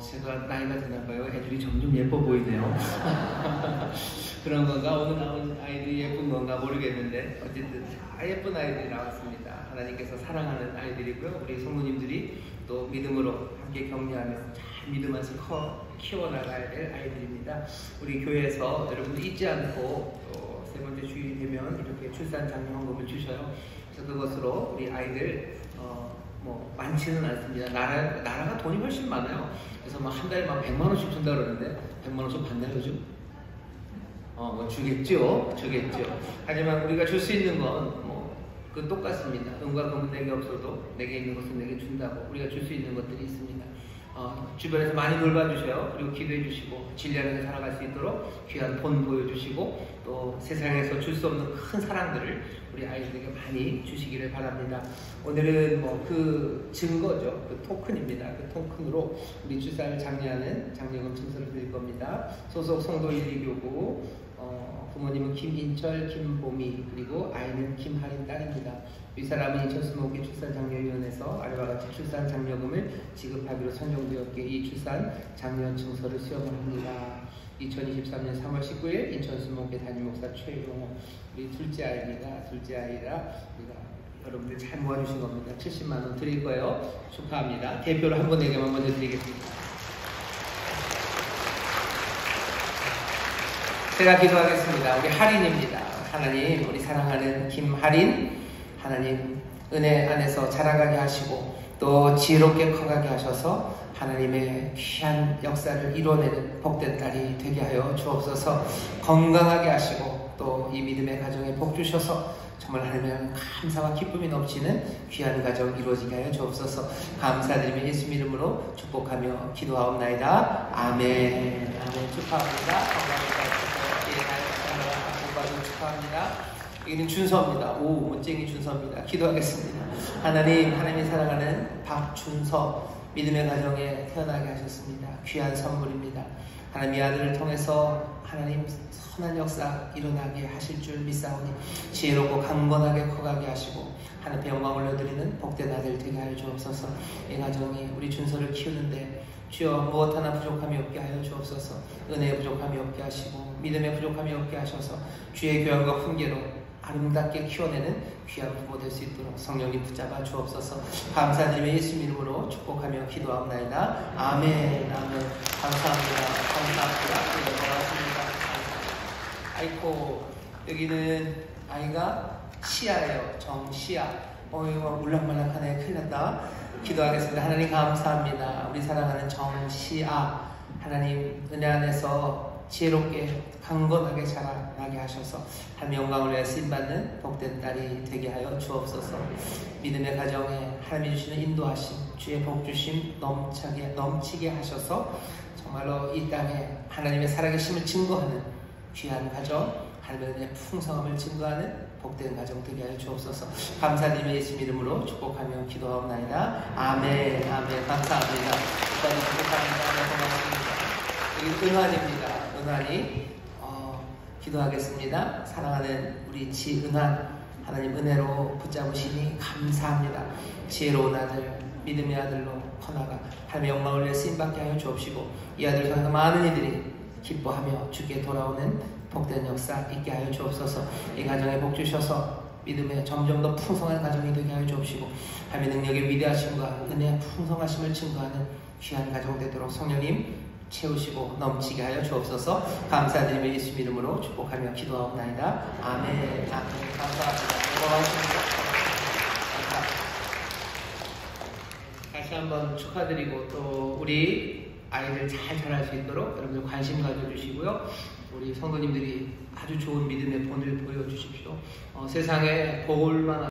제가 나이가 드나 봐요. 애들이 점점 예뻐 보이네요. 그런 건가? 오늘 나온 아이들이 예쁜 건가 모르겠는데 어쨌든 다 예쁜 아이들이 나왔습니다. 하나님께서 사랑하는 아이들이고요. 우리 성도님들이 또 믿음으로 함께 격려하면서 잘 믿음 안에서 커, 키워나가야 될 아이들입니다. 우리 교회에서 여러분들 잊지 않고 또 세 번째 주일이 되면 이렇게 출산 장려 헌금을 주셔요. 그래서 그것으로 우리 아이들 어, 뭐 많지는 않습니다. 나라 나라가 돈이 훨씬 많아요. 그래서 막한 달에 막 100만 원씩 준다 그러는데 100만 원씩 받나요 요즘? 어, 뭐 주겠죠, 주겠죠. 하지만 우리가 줄 수 있는 건 뭐 그 똑같습니다. 은과 금은 내게 없어도 내게 있는 것은 내게 준다고 우리가 줄 수 있는 것들이 있습니다. 어, 주변에서 많이 돌봐주셔요. 그리고 기도해 주시고 진리하게 살아갈 수 있도록 귀한 본 보여주시고 또 세상에서 줄 수 없는 큰 사랑들을 우리 아이들에게 많이 주시기를 바랍니다. 오늘은 뭐 그 증거죠. 그 토큰입니다. 그 토큰으로 우리 주사를 장려하는 장려금 증서를 드릴 겁니다. 소속 성도 1, 2교구 어, 부모님은 김인철, 김보미 그리고 아이는 김하린 딸입니다. 이 사람은 인천 수목기 출산장려위원회에서 아래와 출산 장려금을 지급하기로 선정되었기에 이 출산 장려 증서를 수여을 합니다. 2023년 3월 19일 인천 수목회 담임 목사 최용호 우리 둘째 아이입니다. 둘째 아이라 우리가 여러분들 잘 모아주신 겁니다. 70만 원 드릴 거예요. 축하합니다. 대표로 한 분에게만 먼저 드리겠습니다. 제가 기도하겠습니다. 우리 할인입니다. 하나님, 우리 사랑하는 김할인, 하나님 은혜 안에서 자라가게 하시고 또 지혜롭게 커가게 하셔서 하나님의 귀한 역사를 이뤄내는 복된 딸이 되게 하여 주옵소서. 건강하게 하시고 또 이 믿음의 가정에 복 주셔서 정말 하나님의 감사와 기쁨이 넘치는 귀한 가정 이루어지게 하여 주옵소서. 감사드리며 예수 이름으로 축복하며 기도하옵나이다. 아멘. 아멘. 축하합니다. 건강하게 축하합니다 여기는 준서입니다. 오 멋쟁이 준서입니다. 기도하겠습니다. 하나님 하나님이 사랑하는 박준서 믿음의 가정에 태어나게 하셨습니다. 귀한 선물입니다. 하나님 이 아들을 통해서 하나님 선한 역사 일어나게 하실 줄 믿사오니 지혜롭고 강건하게 커가게 하시고 하나님의 영광 올려드리는 복된 아들 되게 하여 주옵소서. 이 가정이 우리 준서를 키우는데 주여 무엇 하나 부족함이 없게 하여 주옵소서. 은혜의 부족함이 없게 하시고 믿음의 부족함이 없게 하셔서 주의 교양과 훈계로 아름답게 키워내는 귀한 부모 될 수 있도록 성령님 붙잡아 주옵소서. 감사드리며 예수 이름으로 축복하며 기도하옵나이다. 아멘. 아멘. 감사합니다. 감사합니다. 네, 고맙습니다. 아이고 여기는 아이가 시아예요. 정시아 어이구 물랑말랑하네. 큰일 났다. 기도하겠습니다. 하나님 감사합니다. 우리 사랑하는 정시아 하나님 은혜 안에서 지혜롭게 강건하게 자라나게 하셔서 하나님 영광을 위해 쓰임받는 복된 딸이 되게 하여 주옵소서. 믿음의 가정에 하나님이 주시는 인도하심 주의 복 주심 넘치게, 넘치게 하셔서 정말로 이 땅에 하나님의 살아계심을 증거하는 귀한 가정 하나님의 풍성함을 증거하는 복된 가정 되게 하여 주옵소서. 감사드리며 예수 이름으로 축복하며 기도하옵나이다. 아멘 아멘. 감사합니다. 기도하니 축복합니다. 네, 고맙습니다. 여기 은환입니다. 은환이 어, 기도하겠습니다. 사랑하는 우리 지은환 하나님 은혜로 붙잡으시니 감사합니다. 지혜로운 아들 믿음의 아들로 커나가 하나님의 영광을 위해 쓰임받게 하여 주옵시고 이 아들 통해서 많은 이들이 기뻐하며 주께 돌아오는 복된 역사 있게 하여 주옵소서 이 가정에 복 주셔서 믿음에 점점 더 풍성한 가정이 되게 하여 주옵시고 하나님의 능력의 위대하심과 은혜의 풍성하심을 증거하는 귀한 가정 되도록 성령님 채우시고 넘치게 하여 주옵소서 감사드리며 예수 이름으로 축복하며 기도하옵나이다. 아멘. 아멘. 감사합니다. 고맙습니다. 다시 한번 축하드리고 또 우리 아이들 잘 자랄 수 있도록 여러분들 관심 가져주시고요. 우리 성도님들이 아주 좋은 믿음의 본을 보여주십시오. 어, 세상에 복을만